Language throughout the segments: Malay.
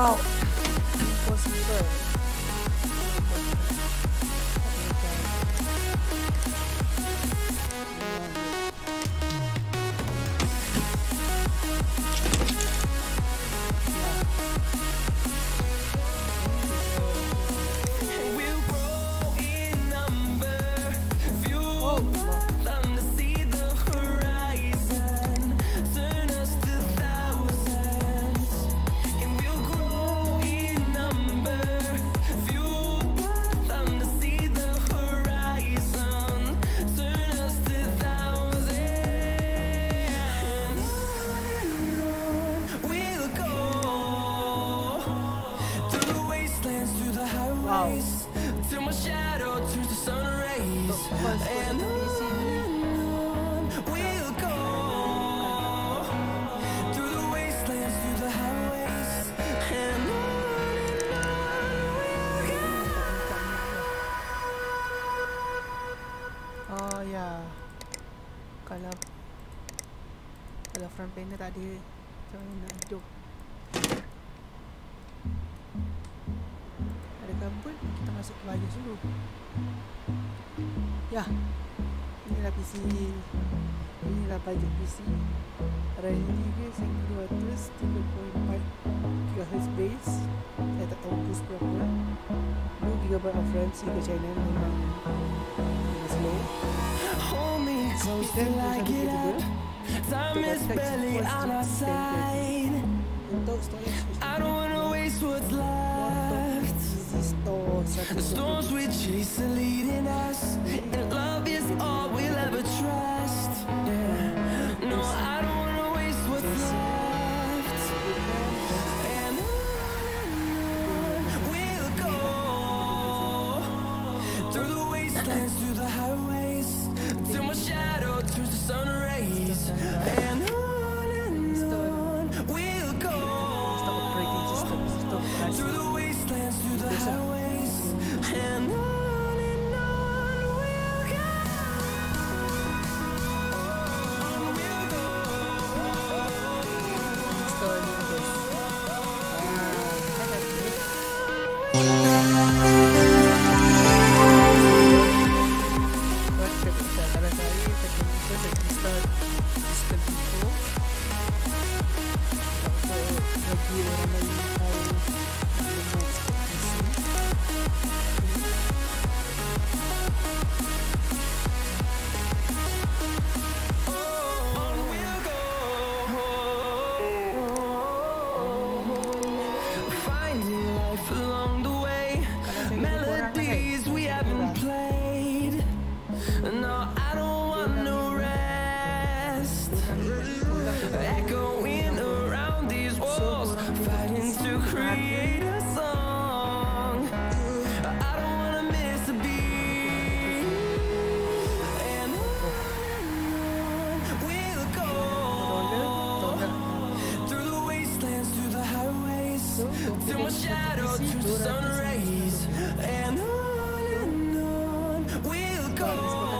Well, and PC. Rodríguez envió a tres to the point 5 at the outpost 2 GB of RAM, Hold me close till I get up. Time is barely on our side. I don't wanna waste what's left. The storms we chase are leading us. Through my shadow, to the sun rays, and on and on we'll go.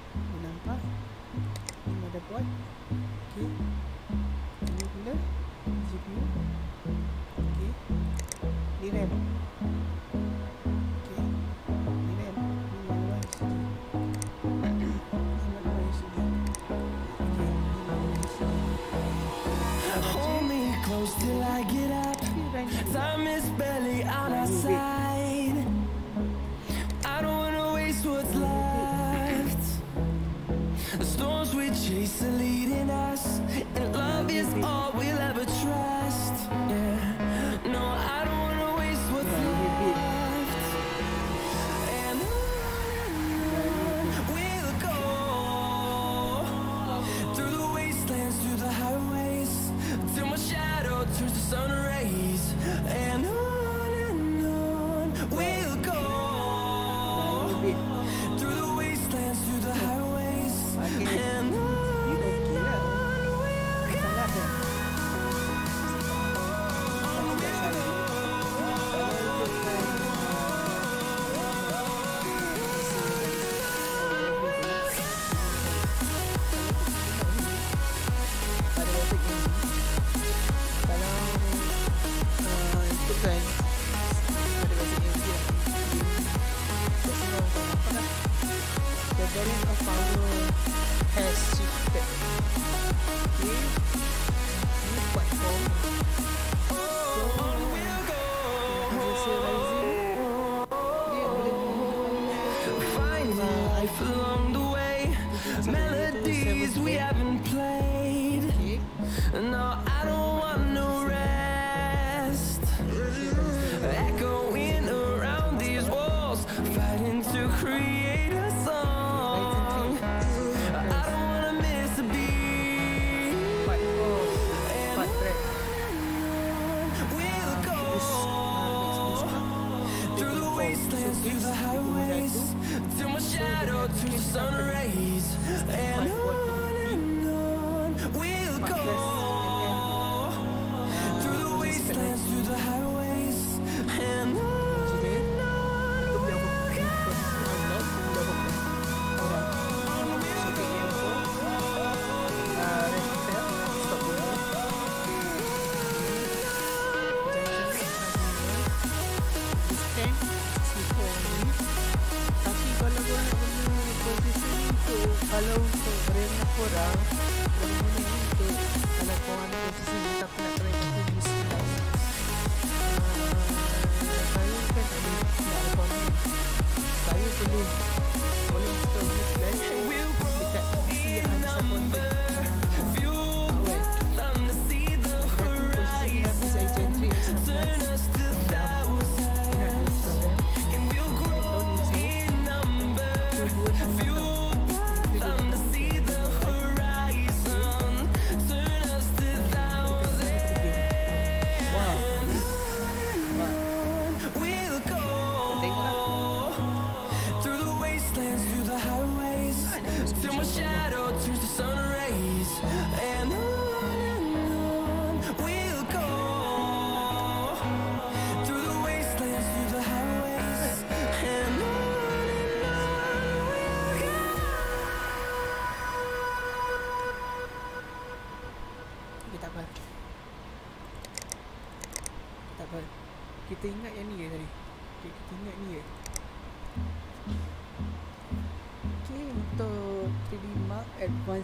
quoi Ok. Ok. Hold me close till I get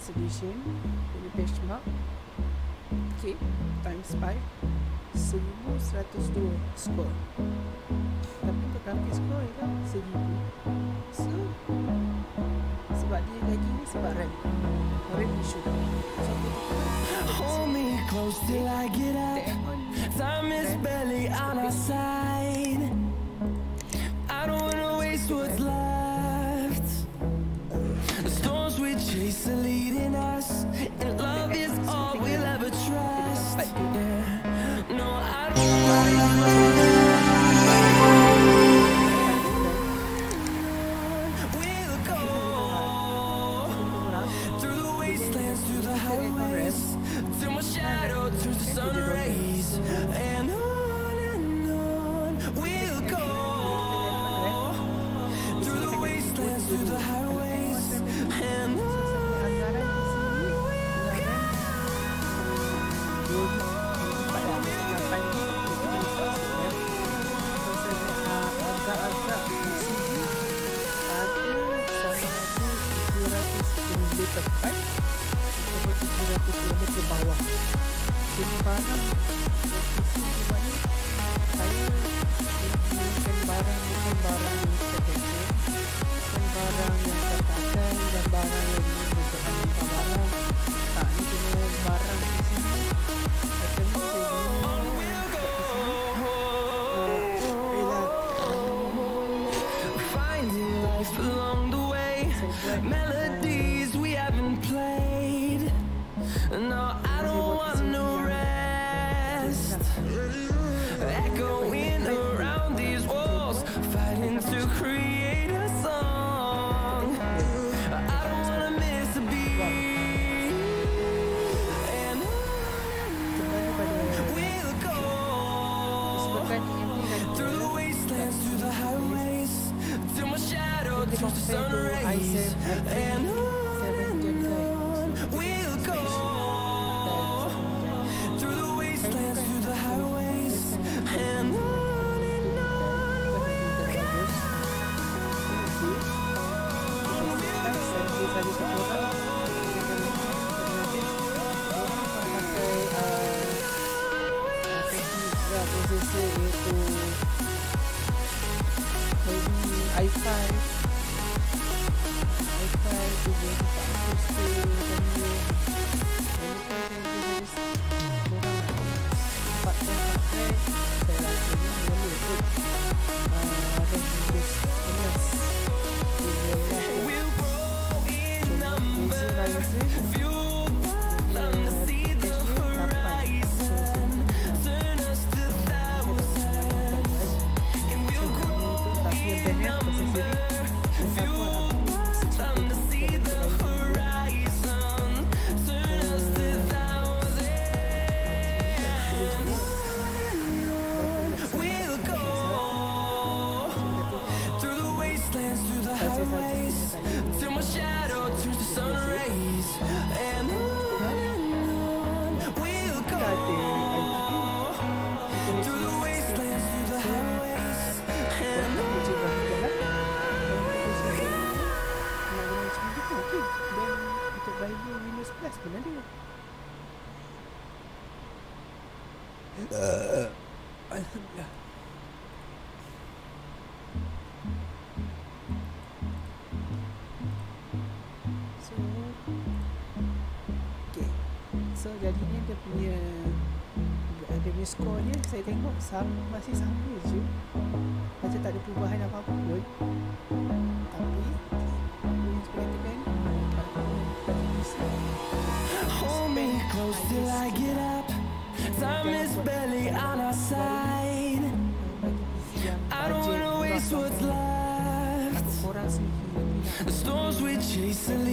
solution in the page mark k times pi 1102 score. Tapi untuk kami skor, dia kan seribu. So sebab dia lagi ni sebab rank rank issue. Hold me close till I get out. Through my shadow turns to sun Hey. sama, masih sama je. Macam tak ada perubahan apa-apa pun. Tapi Boleh seperti katakan Hold me close till I get up. Time is barely on our side. I don't wanna waste what's left. The storms we chase are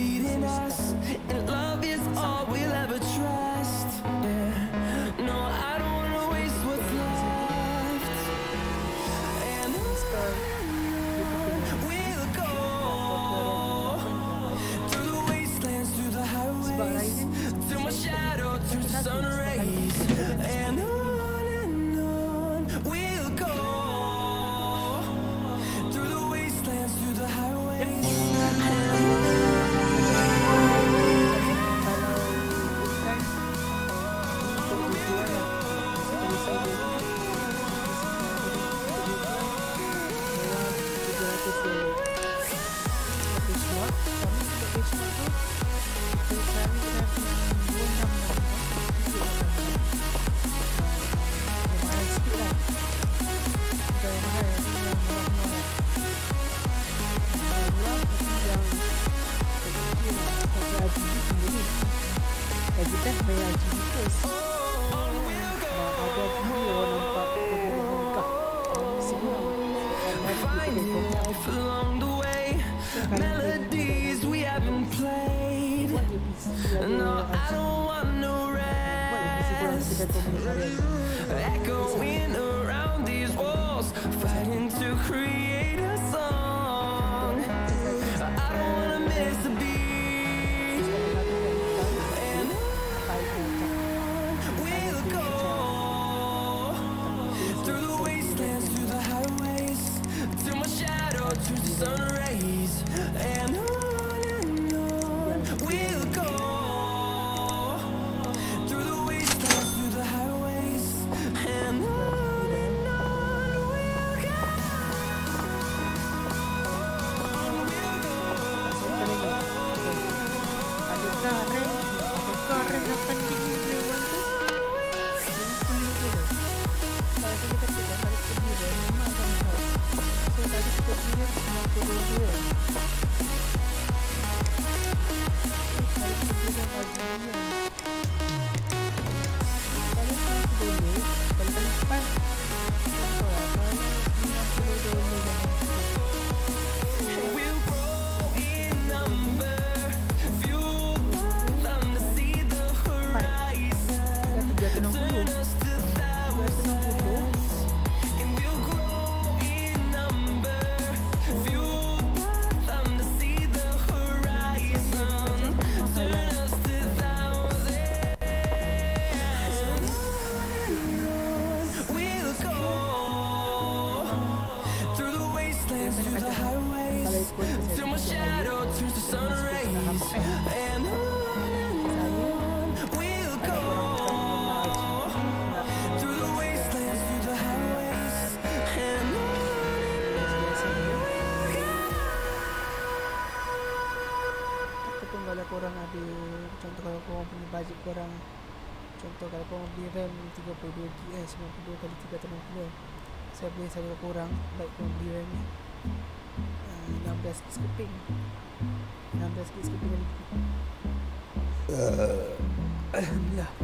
boleh saya beli satu kurang baik pun DRAM ni uh, 16 gig skipping 16 gig skipping uh. Alhamdulillah.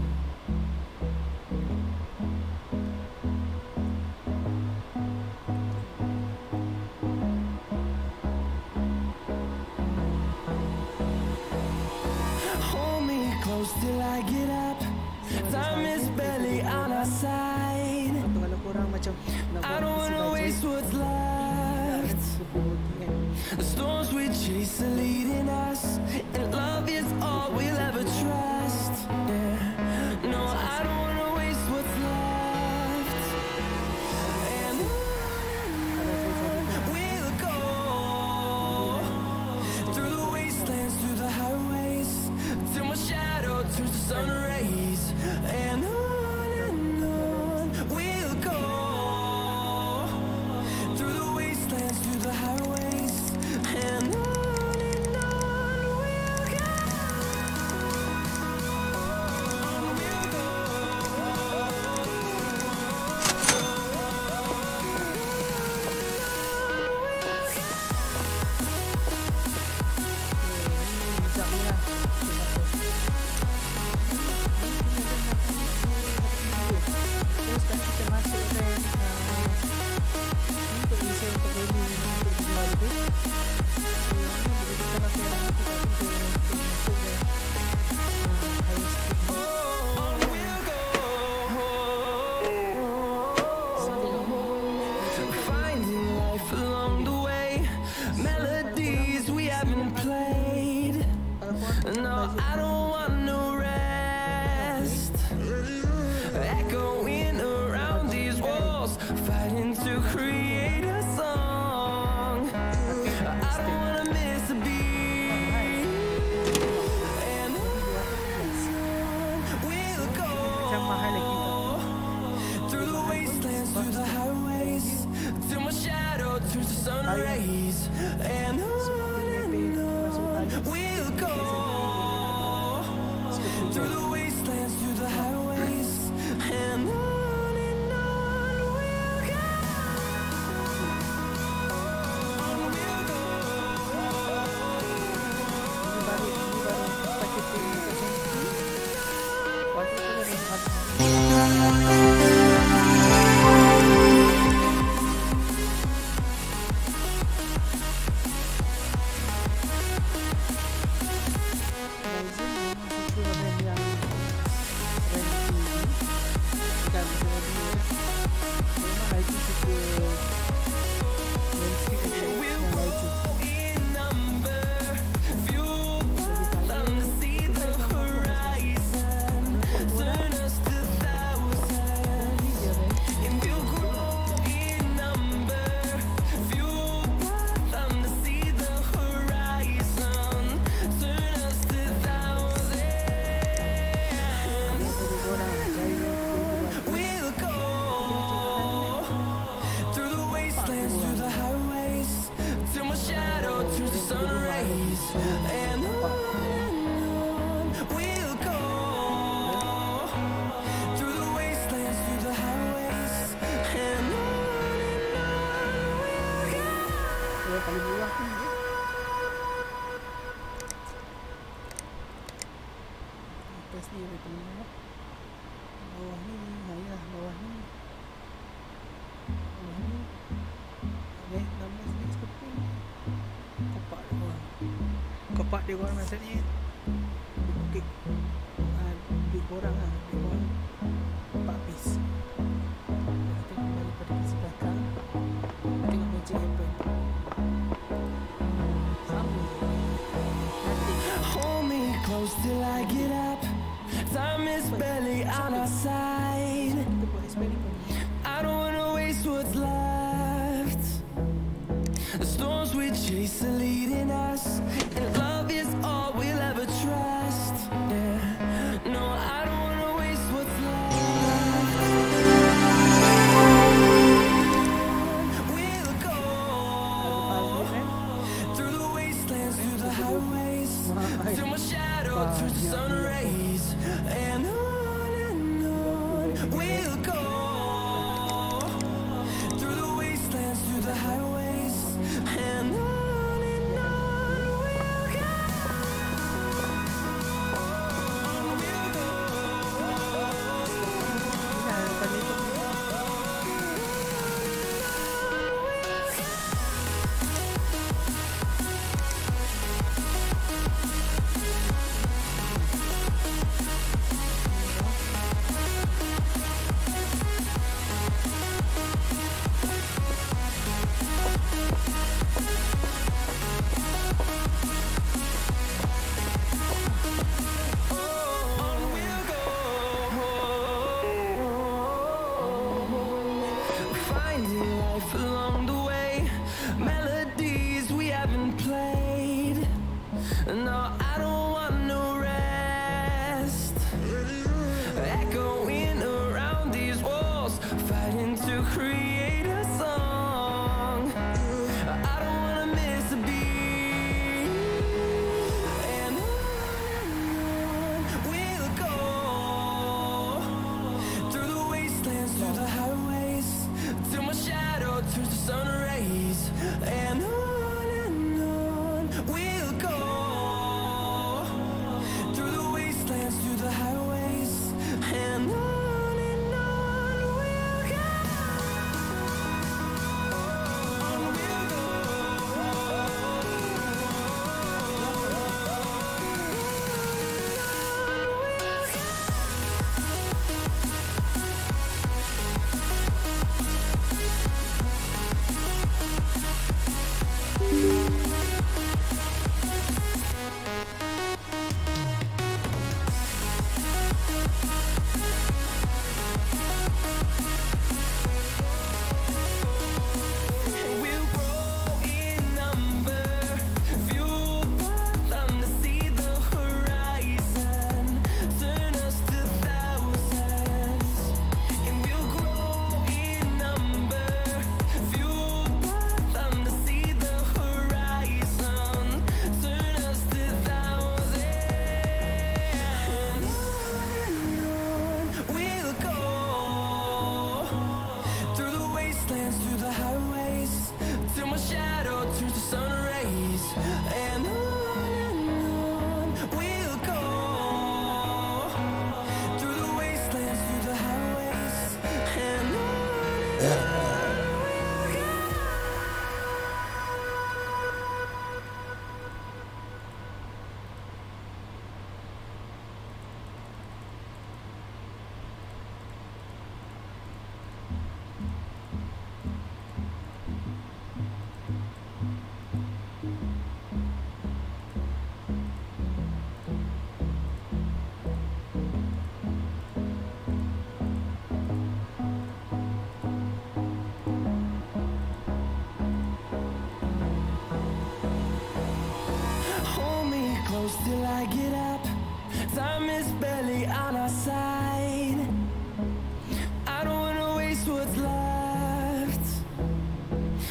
llegó a una serie.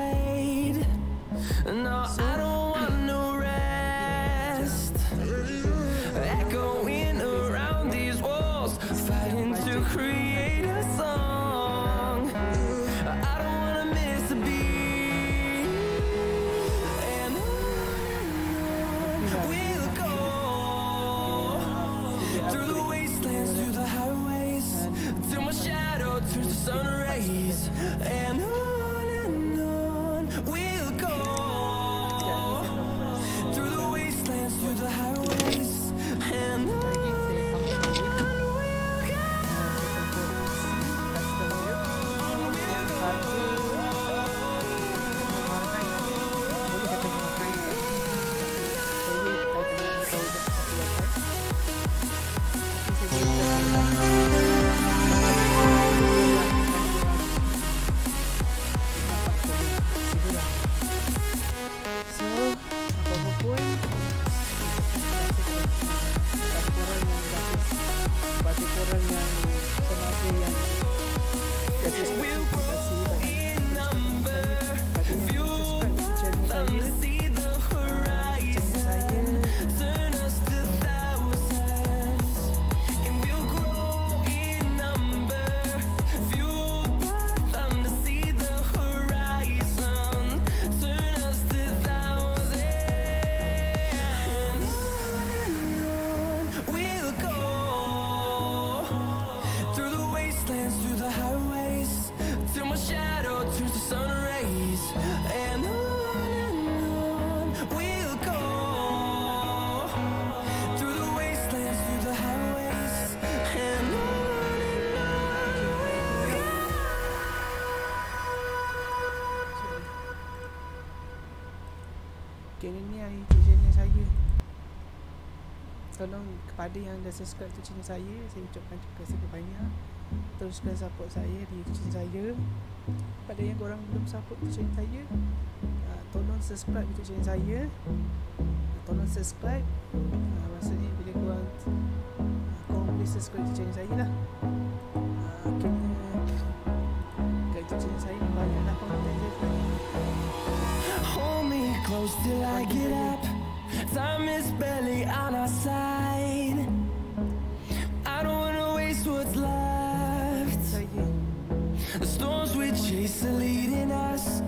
afraid. No, I don't. tolong kepada yang dah subscribe tu channel saya. Saya ucapkan terima kasih banyak. Teruskan support saya di channel saya. Kepada yang korang belum support tu channel saya ah, tolong subscribe untuk channel saya. Ah, tolong subscribe. Ah, maksudnya bila korang korang boleh subscribe tu channel saya lah. misleading us